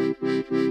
Música